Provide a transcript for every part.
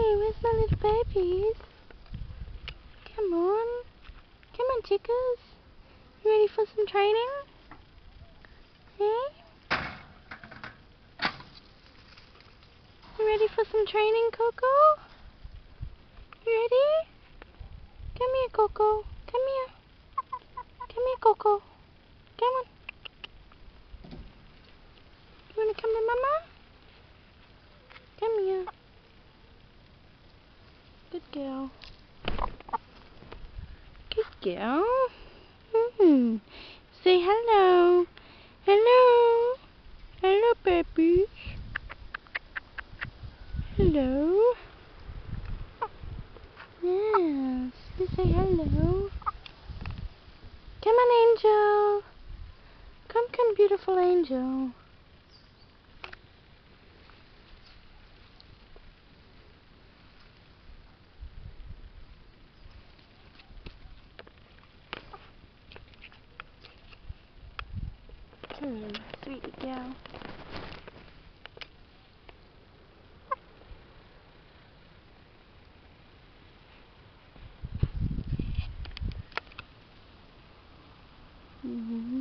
Hey, where's my little babies? Come on. Come on, chickers. You ready for some training? Hey? You ready for some training, Coco? You ready? Come here, Coco. Come here. Come here, Coco. Come on. You want to come to Mama? Come here. Good girl. Good girl. Hmm. Say hello. Hello. Hello, baby. Hello. Yes. Say hello. Come on, Angel. Come, come, beautiful angel. Hmm, sweet girl. Mm-hmm. Mm-hmm.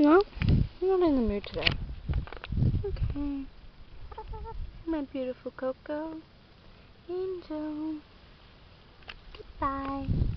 No, I'm not in the mood today. Okay. My beautiful Coco. Angel. Goodbye.